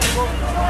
Let's.